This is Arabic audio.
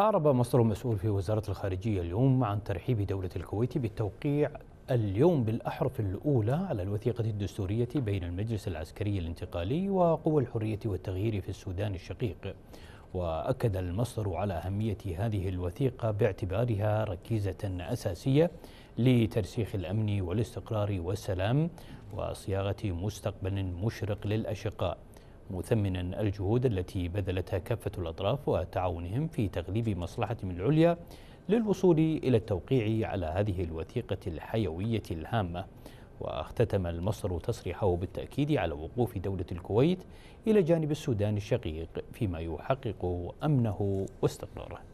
أعرب مصدر مسؤول في وزارة الخارجية اليوم عن ترحيب دولة الكويت بالتوقيع اليوم بالأحرف الأولى على الوثيقة الدستورية بين المجلس العسكري الانتقالي وقوى الحرية والتغيير في السودان الشقيق. وأكد المصدر على أهمية هذه الوثيقة باعتبارها ركيزة أساسية لترسيخ الأمن والاستقرار والسلام وصياغة مستقبل مشرق للأشقاء. مثمنا الجهود التي بذلتها كافة الأطراف وتعاونهم في تغليب مصلحتهم العليا للوصول إلى التوقيع على هذه الوثيقة الحيوية الهامة. واختتم المصدر تصريحه بالتأكيد على وقوف دولة الكويت إلى جانب السودان الشقيق فيما يحقق أمنه واستقراره.